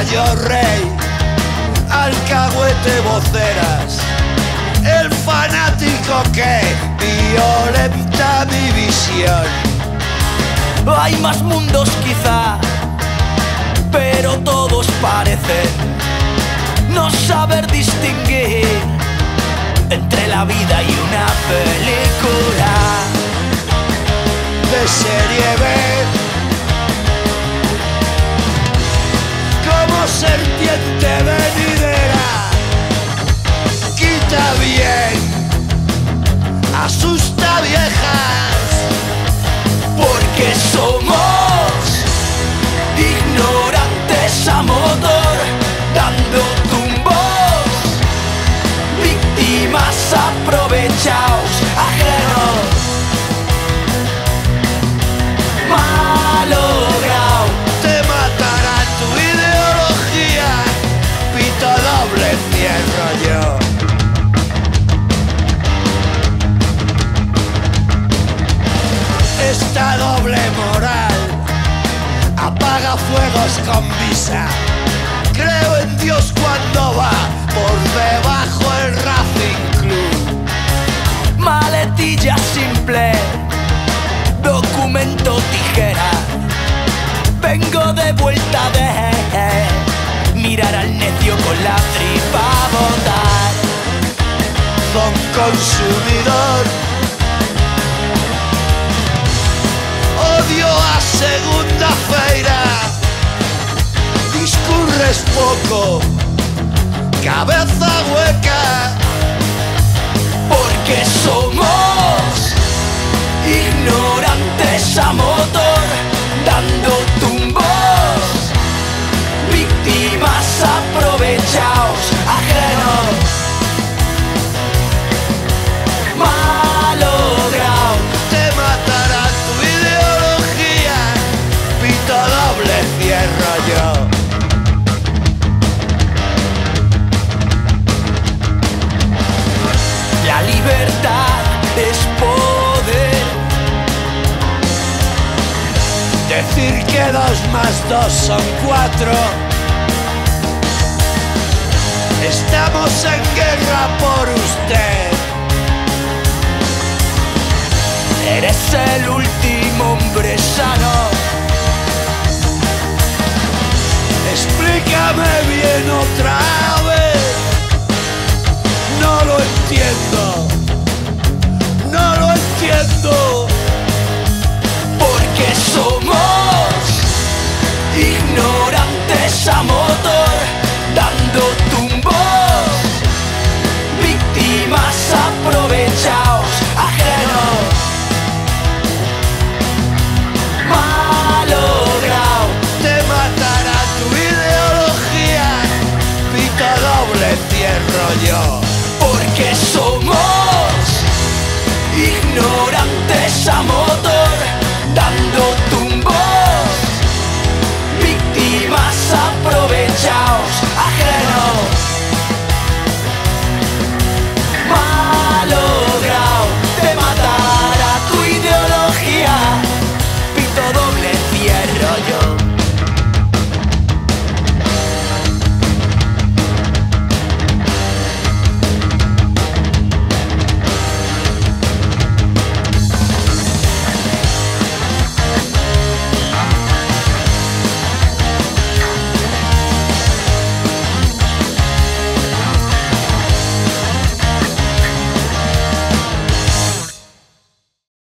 caballo rey, alcahuete voceras, el fanático que violenta mi visión. Hay más mundos quizá, pero todos parecen no saber distinguir entre la vida y serpiente venidera, quita bien, asusta viejas, moral apaga fuegos con visa. Creo en Dios cuando va por debajo el Racing Club. maletilla simple, documento tijera. Vengo de vuelta de mirar al necio con la tripa a botar. Don consumidor. Cabeza hueca. Decir que dos más dos son cuatro. Estamos en guerra por usted. Eres el último hombre sano. Explícame bien otra vez. ignorante esa moto.